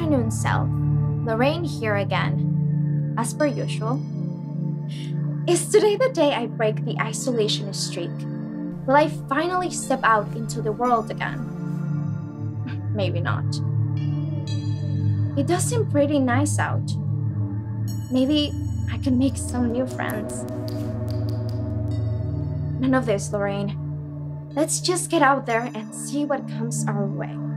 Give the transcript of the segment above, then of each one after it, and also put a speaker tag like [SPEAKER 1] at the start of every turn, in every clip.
[SPEAKER 1] Lorraine Self. Lorraine here again. As per usual. Is today the day I break the isolation streak? Will I finally step out into the world again? Maybe not. It does seem pretty nice out. Maybe I can make some new friends. None of this, Lorraine. Let's just get out there and see what comes our way.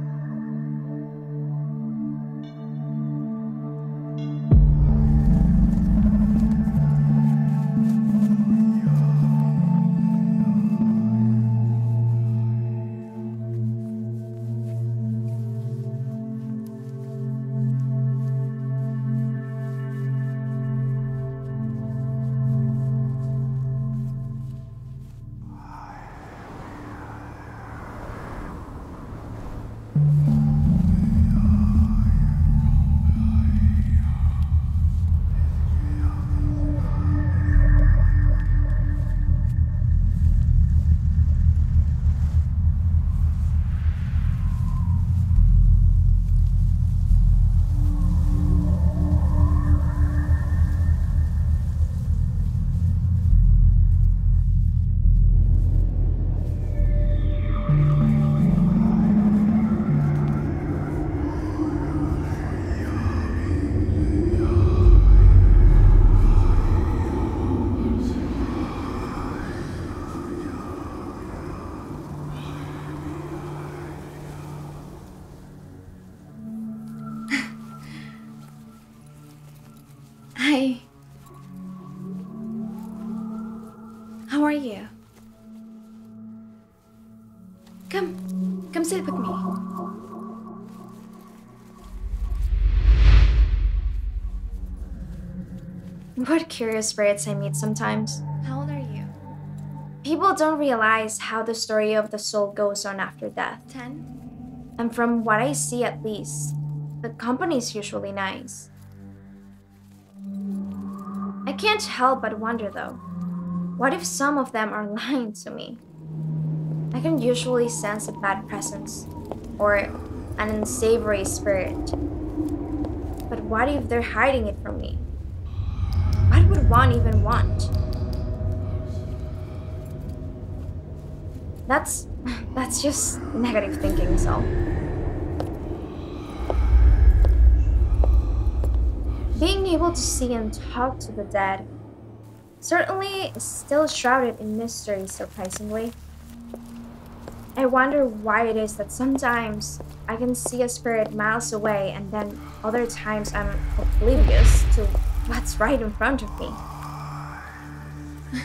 [SPEAKER 1] Me. What curious spirits I meet sometimes.
[SPEAKER 2] How old are you?
[SPEAKER 1] People don't realize how the story of the soul goes on after death.
[SPEAKER 2] 10?
[SPEAKER 1] And from what I see at least, the company's usually nice. I can't help but wonder though, what if some of them are lying to me? I can usually sense a bad presence or an unsavory spirit. But what if they're hiding it from me? What would one even want? That's that's just negative thinking, so. Being able to see and talk to the dead certainly is still shrouded in mystery, surprisingly. I wonder why it is that sometimes I can see a spirit miles away and then other times I'm oblivious to what's right in front of me.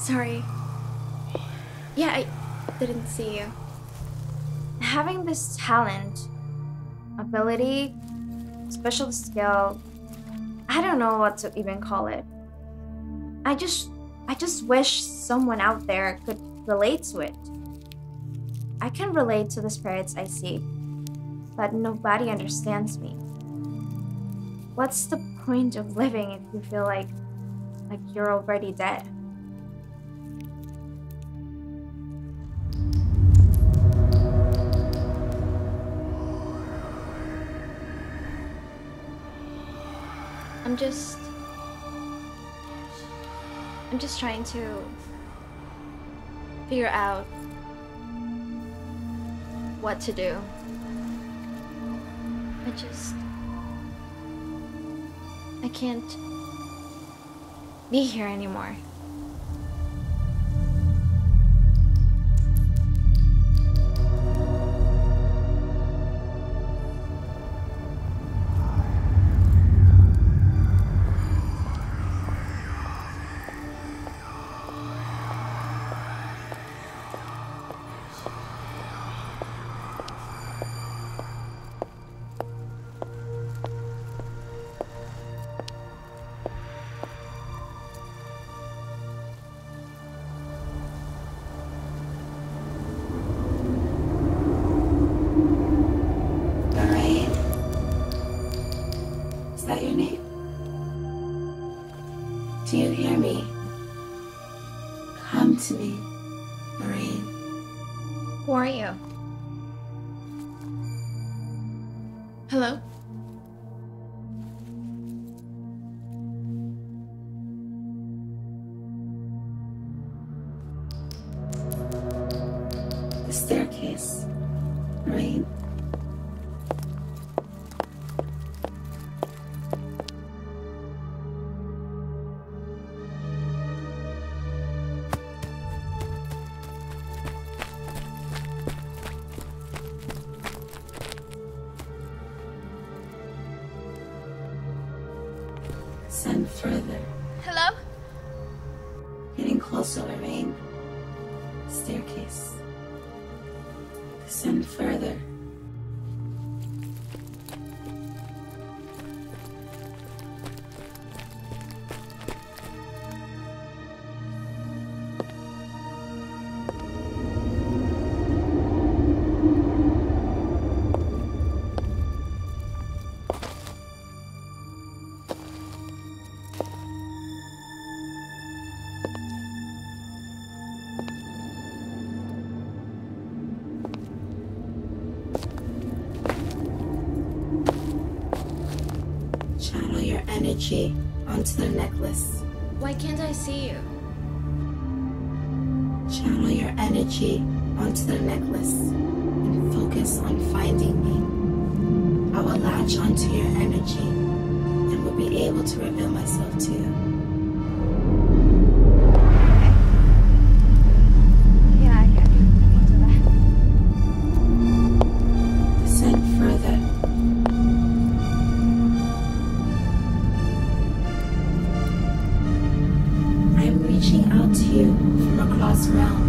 [SPEAKER 2] Sorry. Yeah, I didn't see you.
[SPEAKER 1] Having this talent, ability, special skill, I don't know what to even call it. I just I just wish someone out there could relate to it. I can relate to the spirits I see, but nobody understands me. What's the point of living if you feel like like you're already dead?
[SPEAKER 2] I'm just. I'm just trying to figure out what to do. I just. I can't be here anymore.
[SPEAKER 3] Do you hear me? Come to me, Lorraine.
[SPEAKER 2] Who are you? Hello?
[SPEAKER 3] Staircase. Descend further. Onto the necklace.
[SPEAKER 2] Why can't I see you?
[SPEAKER 3] Channel your energy onto the necklace and focus on finding me. I will latch onto your energy and will be able to reveal myself to you. From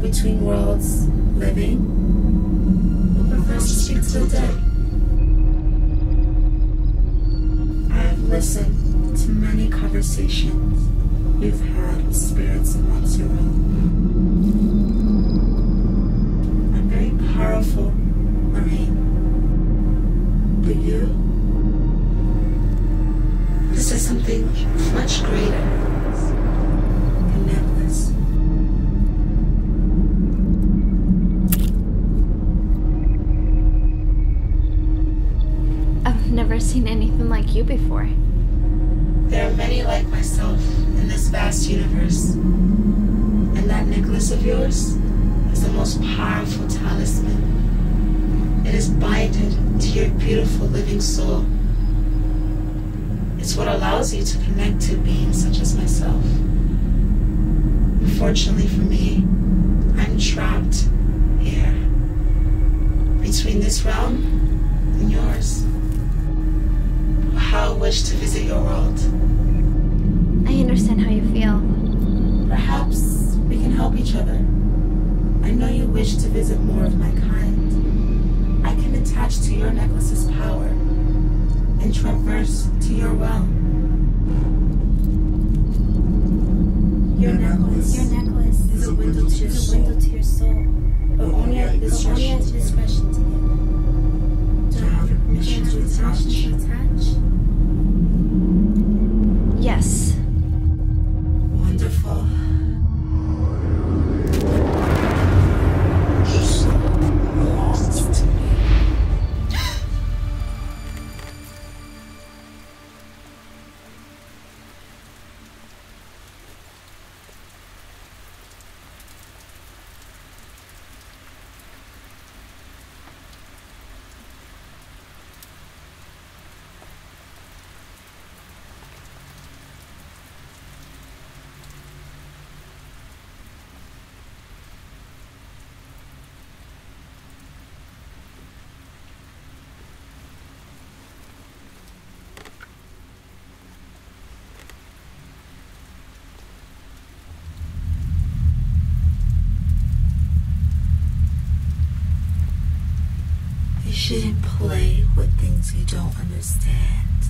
[SPEAKER 3] between worlds, living, who prefers to speak to the. I have listened to many conversations you've had with spirits your own. I'm very powerful, Lorraine. But you? This is something much greater. Of yours is the most powerful talisman. It is binded to your beautiful living soul. It's what allows you to connect to beings such as myself. Unfortunately for me, I'm trapped here between this realm and yours. How I wish to visit your world. Wish to visit more of my kind. I can attach to your necklace's power and traverse to your realm. Your necklace,
[SPEAKER 4] Your necklace
[SPEAKER 3] is a window to your
[SPEAKER 4] is a
[SPEAKER 3] soul,
[SPEAKER 4] window to your soul,
[SPEAKER 3] but only at
[SPEAKER 4] only
[SPEAKER 3] discretion.
[SPEAKER 4] at discretion to
[SPEAKER 3] shouldn't play with things you don't understand.